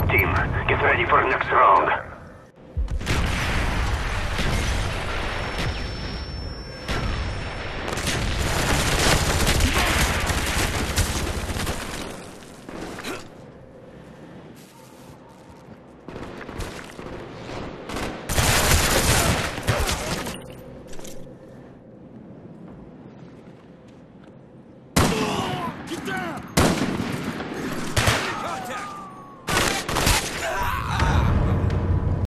Team. Get ready for the next round. Get down!